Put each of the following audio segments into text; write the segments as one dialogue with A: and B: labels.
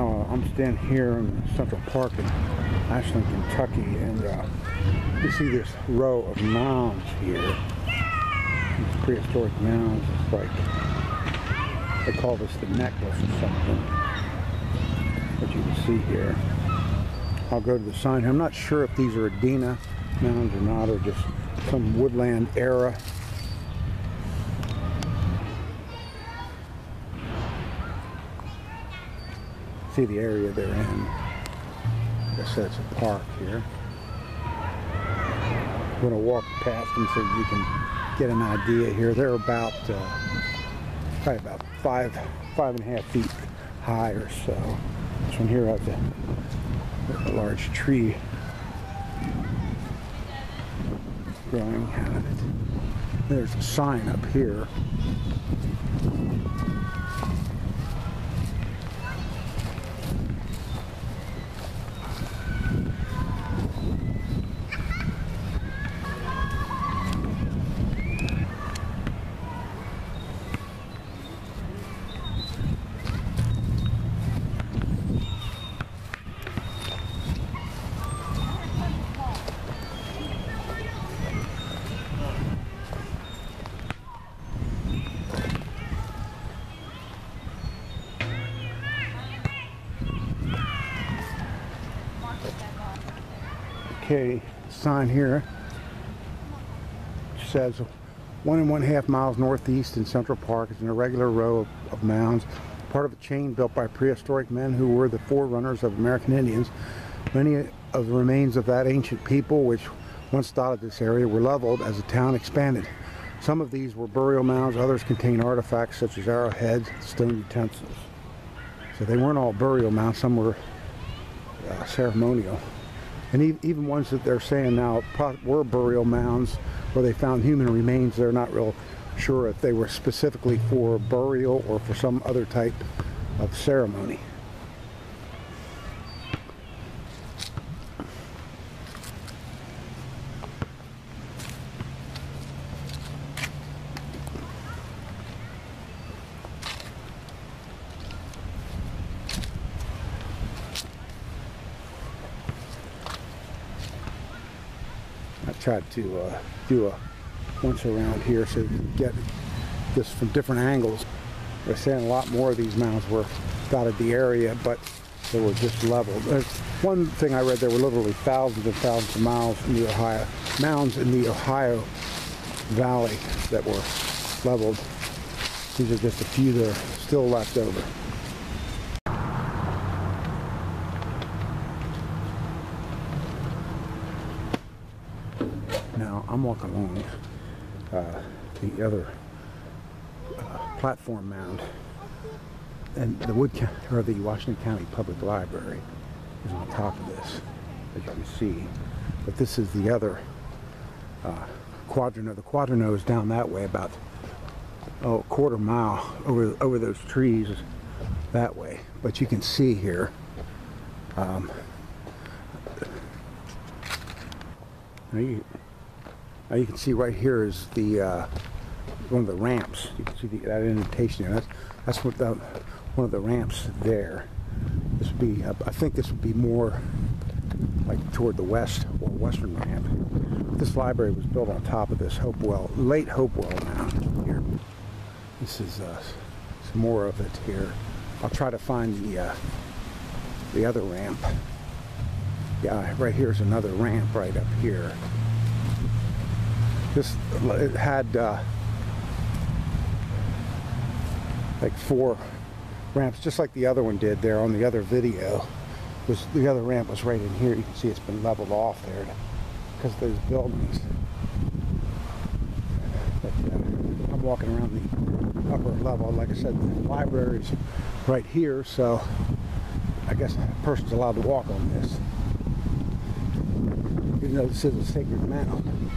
A: uh, I'm standing here in Central Park in Ashland, Kentucky, and uh, you see this row of mounds here. These prehistoric mounds. It's like they call this the necklace or something. What you can see here. I'll go to the sign here. I'm not sure if these are Adena mounds or not, or just some woodland era. See the area they're in. Like I said, it's a park here. I'm going to walk past them so you can get an idea here. They're about uh, probably about five five and a half feet high or so. This one here has a, a large tree growing out of it. There's a sign up here. Okay, sign here says one and one half miles northeast in Central Park is an irregular row of, of mounds, part of a chain built by prehistoric men who were the forerunners of American Indians. Many of the remains of that ancient people, which once dotted this area, were leveled as the town expanded. Some of these were burial mounds, others contained artifacts such as arrowheads, stone utensils. So they weren't all burial mounds, some were uh, ceremonial. And even ones that they're saying now were burial mounds where they found human remains, they're not real sure if they were specifically for burial or for some other type of ceremony. I tried to uh, do a once around here so you can get this from different angles. They're saying a lot more of these mounds were dotted the area, but they were just leveled. There's one thing I read, there were literally thousands and thousands of miles in the Ohio mounds in the Ohio Valley that were leveled. These are just a few that are still left over. Now I'm walking along uh, the other uh, platform mound, and the Wood or the Washington County Public Library is on top of this, as you can see. But this is the other uh, quadrant. The quadrant is down that way, about oh, a quarter mile over over those trees that way. But you can see here. Um, you, now you can see right here is the uh, one of the ramps. You can see the, that indentation there. That's that's what the, one of the ramps there. This would be, I think this would be more like toward the west or western ramp. This library was built on top of this Hopewell, late Hopewell mound here. This is uh, some more of it here. I'll try to find the uh, the other ramp. Yeah, right here's another ramp right up here. This it had uh, like four ramps, just like the other one did there on the other video. Was the other ramp was right in here? You can see it's been leveled off there because of those buildings. But uh, I'm walking around the upper level. Like I said, the library's right here, so I guess a person's allowed to walk on this. Even though this is a sacred mound.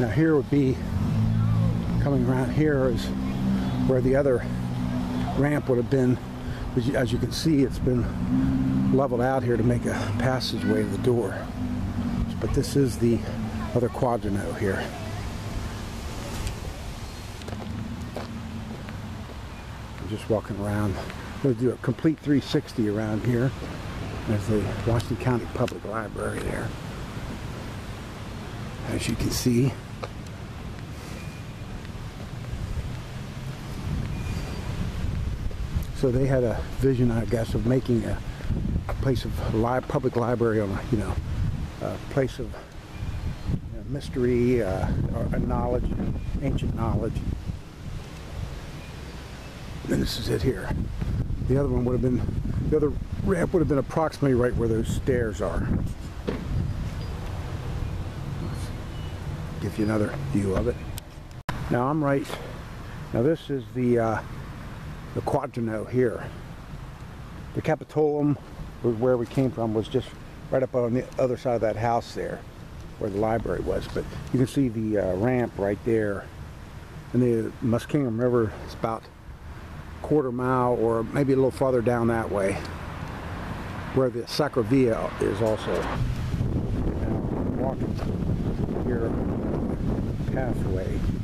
A: Now here would be, coming around here is where the other ramp would have been. As you, can see, it's been leveled out here to make a passageway to the door. But this is the other quadrant here. I'm just walking around We'll do a complete 360 around here. There's the Washington County Public Library there. As you can see. So they had a vision, I guess, of making a, a place of li- public library on a, you know, a place of you know, mystery, uh, or knowledge, ancient knowledge. And this is it here. The other one would have been, the other ramp would have been approximately right where those stairs are. Give you another view of it. Now I'm right, now this is the, uh, the Quadrino here. The Capitolium, where we came from, was just right up on the other side of that house there, where the library was. But you can see the uh, ramp right there. And the Muskingum River is about a quarter mile or maybe a little farther down that way, where the Sacra Via is also. Now, walking here pathway.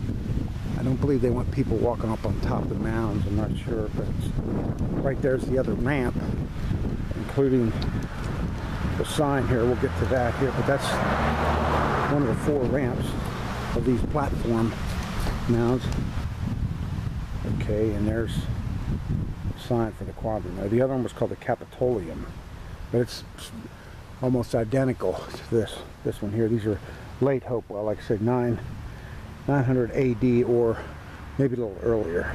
A: I don't believe they want people walking up on top of the mounds. I'm not sure, but right there's the other ramp, including the sign here. We'll get to that here, but that's one of the four ramps of these platform mounds. Okay, and there's a sign for the quadrant. the other one was called the Capitolium, but it's almost identical to this this one here. These are late Hopewell, like I said, nine 900 AD or maybe a little earlier.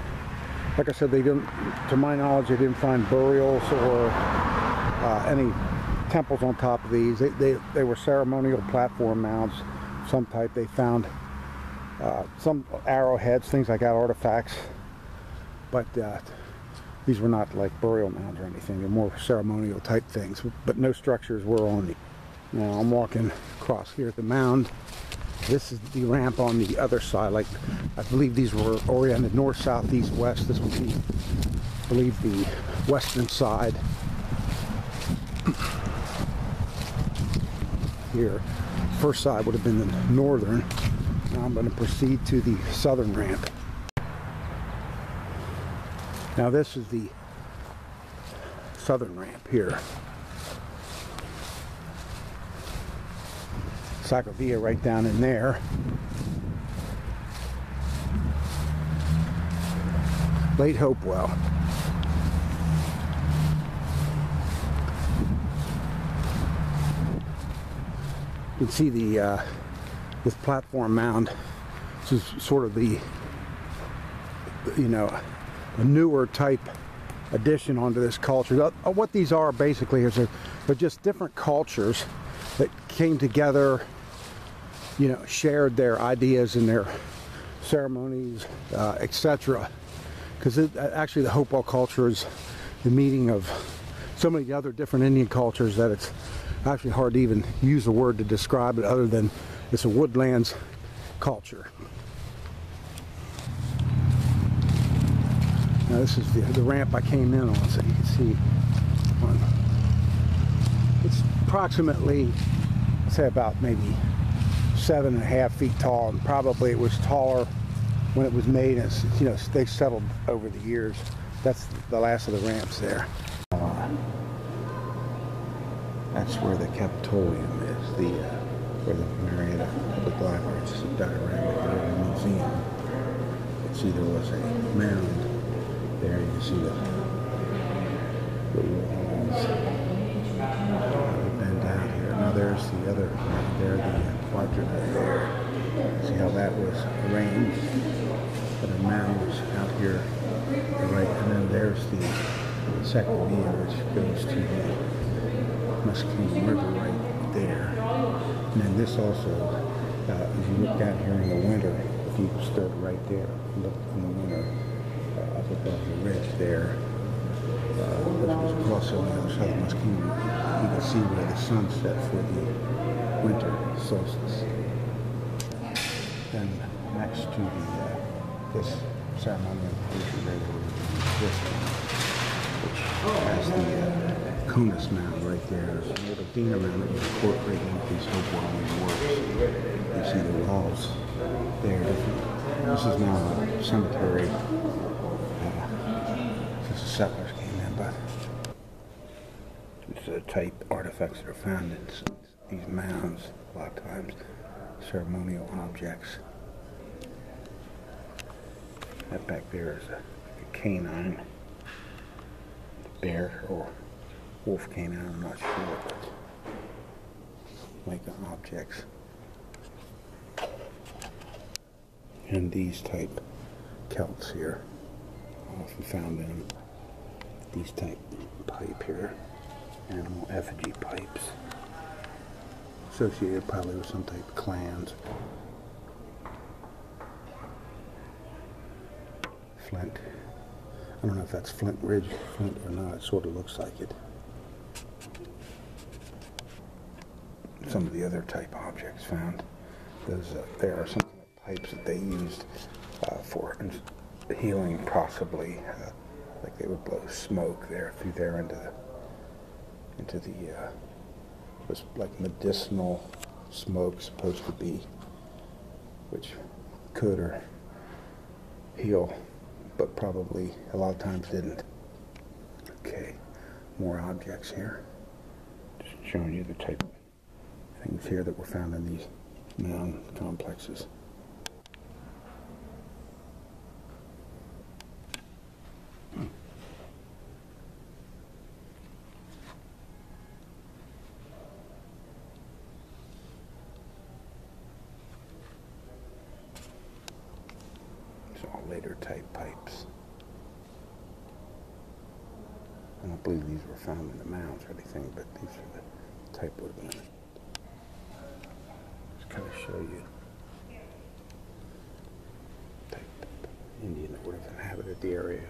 A: Like I said, they didn't, to my knowledge, they didn't find burials or uh, any temples on top of these. They, they, they were ceremonial platform mounds, some type. They found uh, some arrowheads, things like that, artifacts. But uh, these were not like burial mounds or anything. They're more ceremonial type things. But no structures were on them. Now I'm walking across here at the mound. This is the ramp on the other side. Like, I believe these were oriented north, south, east, west. This would be, I believe, the western side. Here, first side would have been the northern. Now I'm going to proceed to the southern ramp. Now this is the southern ramp here. Sacra Via right down in there. Late Hopewell. You can see the uh, this platform mound. This is sort of the you know a newer type addition onto this culture. Uh, what these are basically is they're, they're just different cultures that came together you know, shared their ideas and their ceremonies, uh, etc. Because actually, the Hopewell culture is the meeting of so many other different Indian cultures that it's actually hard to even use a word to describe it other than it's a woodlands culture. Now this is the, the ramp I came in on, so you can see. It's approximately, say about maybe seven and a half feet tall, and probably it was taller when it was made. And you know, they settled over the years. That's the last of the ramps there. That's where the Capitolium is, the uh, where the Marietta Public Library is a diorama here the museum. You see there was a mound there. You can see the, the walls. Uh, bend out here. Now there's the other, right there, the quadrant there. See how that was arranged? But a mound out here, right, and then there's the second view which goes to the Muskingum River right there. And then this also, uh, as you look down here in the winter, if you stood right there, look in the winter, uh, up above the ridge there, which was also side of Muskingum, you can see where the sun set for the winter solstice. Then next to the uh, this ceremonial inclusion there this which has the uh, Conus mound right there. A little Dina mound that was incorporated into these Hopewell works. You see the walls there. This is now a cemetery. Uh, this is settlers but it's the type artifacts that are found in these mounds a lot of times, ceremonial objects. That back there is a, a canine, bear or wolf canine, I'm not sure, but like objects. And these type celts here, often found in these type pipe here, animal effigy pipes, associated probably with some type of clans. Flint. I don't know if that's Flint Ridge Flint or not. It sort of looks like it. Some of the other type objects found. Those uh, there are some pipes that they used uh, for healing, possibly. Uh, blow smoke there through there into the into the uh, was like medicinal smoke supposed to be, which could or heal, but probably a lot of times didn't. Okay, more objects here. Just showing you the type of things here that were found in these mound complexes. Later type pipes. I don't believe these were found in the mounds or anything, but these are the type would have. Just kind of show you type Indian that would have inhabited the area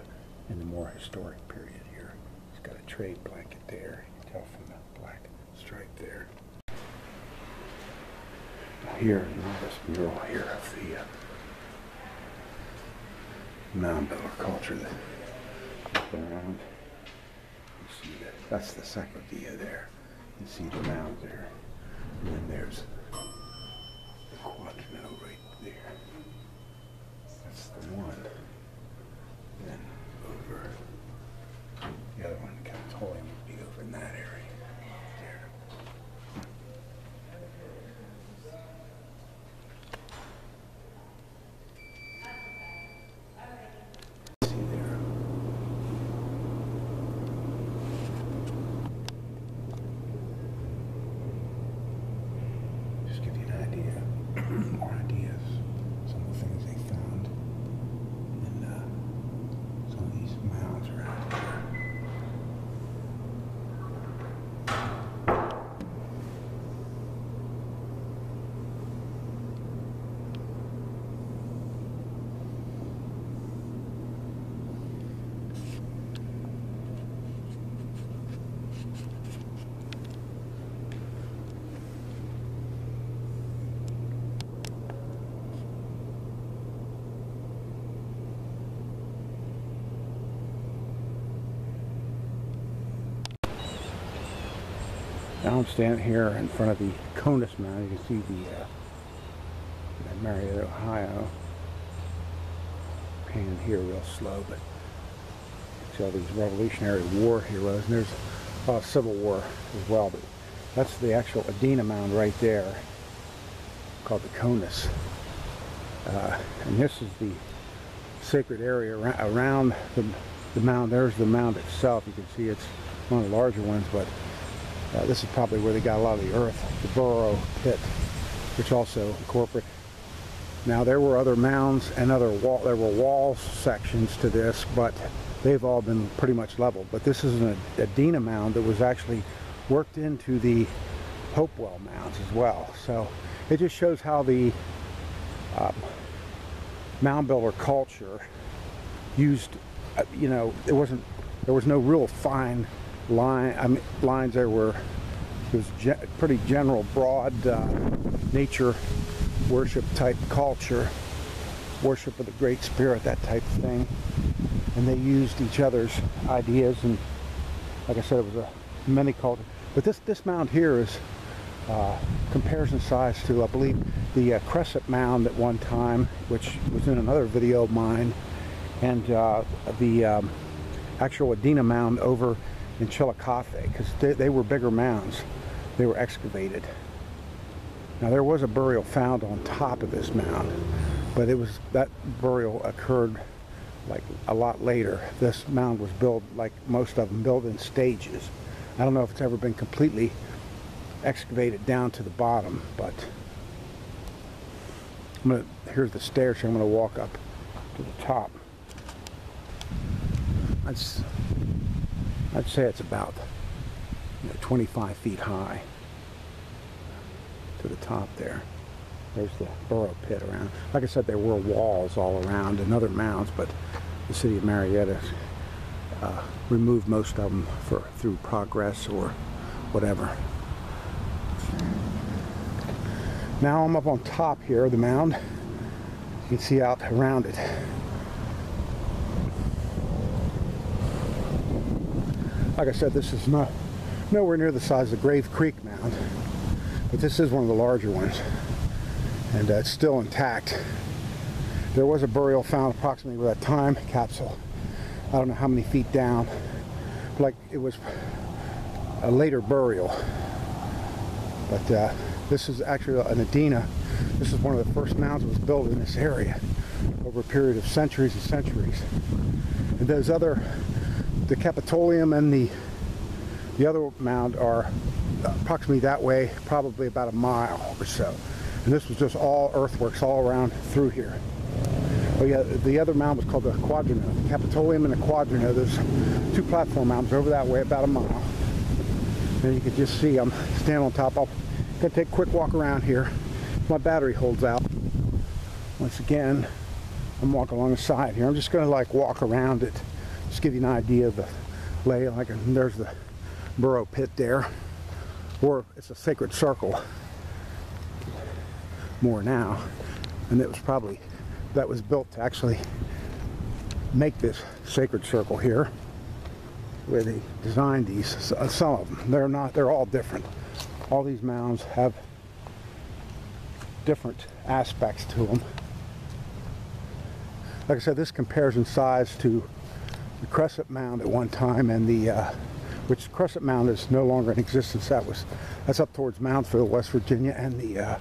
A: in the more historic period here. It's got a trade blanket there. You can tell from the black stripe there. Now here, notice mural here of the uh, builder culture around. You see that that's the Sacrodea there. You see the mound there. And then there's the quadrino right there. That's the one. Then over the other one, Capitolium would be over in that area. There. See there. Just give you an idea, more ideas, some of the things they found in uh, some of these mounds around here. Now I'm standing here in front of the Conus Mound. You can see the uh, Marietta, Ohio. Pan here real slow, but see all these Revolutionary War heroes, and there's a lot of Civil War as well. But that's the actual Adena Mound right there, called the Conus. Uh, and this is the sacred area around the, the mound. There's the mound itself. You can see it's one of the larger ones, but uh, this is probably where they got a lot of the earth, the burrow pit, which also incorporate. Now there were other mounds and other wall. There were wall sections to this, but they've all been pretty much leveled. But this is an Adena mound that was actually worked into the Hopewell mounds as well. So it just shows how the um, mound builder culture used, uh, you know, it wasn't, there was no real fine line, I mean, lines there were, it was ge- pretty general, broad uh, nature worship type culture, worship of the Great Spirit, that type of thing. And they used each other's ideas, and like I said, it was a many culture. But this this mound here is uh, comparison size to, I believe, the uh, Crescent Mound at one time, which was in another video of mine, and uh, the um, actual Adena mound over in Chillicothe because they, they were bigger mounds. They were excavated. Now there was a burial found on top of this mound, but it was that burial occurred like a lot later. This mound was built like most of them built in stages. I don't know if it's ever been completely excavated down to the bottom, but I'm gonna here's the stairs here. I'm gonna walk up to the top. I'd, s- I'd say it's about you know, 25 feet high to the top there. There's the burrow pit around. Like I said, there were walls all around and other mounds, but the city of Marietta uh, removed most of them for through progress or whatever. Now I'm up on top here of the mound. You can see out around it. Like I said, this is not nowhere near the size of Grave Creek Mound, but this is one of the larger ones, and uh, it's still intact. There was a burial found approximately with that time capsule. I don't know how many feet down, but like it was a later burial. But uh, this is actually an Adena. This is one of the first mounds that was built in this area over a period of centuries and centuries. And those other, the Capitolium and the the other mound are approximately that way, probably about a mile or so. And this was just all earthworks all around through here. Oh yeah, the other mound was called the Quadrino. The Capitolium and the Quadrino. There's two platform mounds over that way, about a mile. And you can just see I'm standing on top. I'm gonna take a quick walk around here. My battery holds out. Once again, I'm walking along the side here. I'm just gonna like walk around it, just give you an idea of the lay. Like there's the burrow pit there, or it's a sacred circle. More now, and it was probably that was built to actually make this sacred circle here. Where they designed these uh, some of them they're not they're all different. All these mounds have different aspects to them like I said this compares in size to the Crescent Mound at one time and the uh, which Crescent Mound is no longer in existence that was that's up towards Moundsville West Virginia and the uh,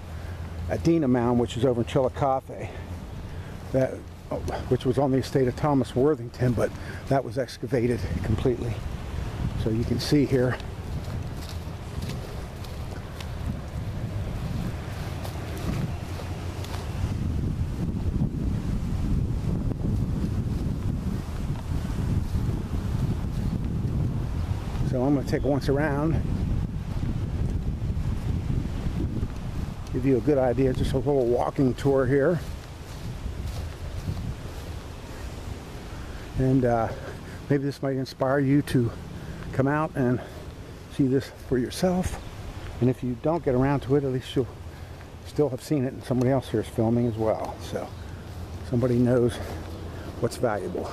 A: Adena Mound which is over in Chillicothe that which was on the estate of Thomas Worthington, but that was excavated completely. So you can see here. So I'm going to take once around, give you a good idea, just a little walking tour here. and uh, maybe this might inspire you to come out and see this for yourself. And if you don't get around to it at least you'll still have seen it and somebody else here is filming as well. So somebody knows what's valuable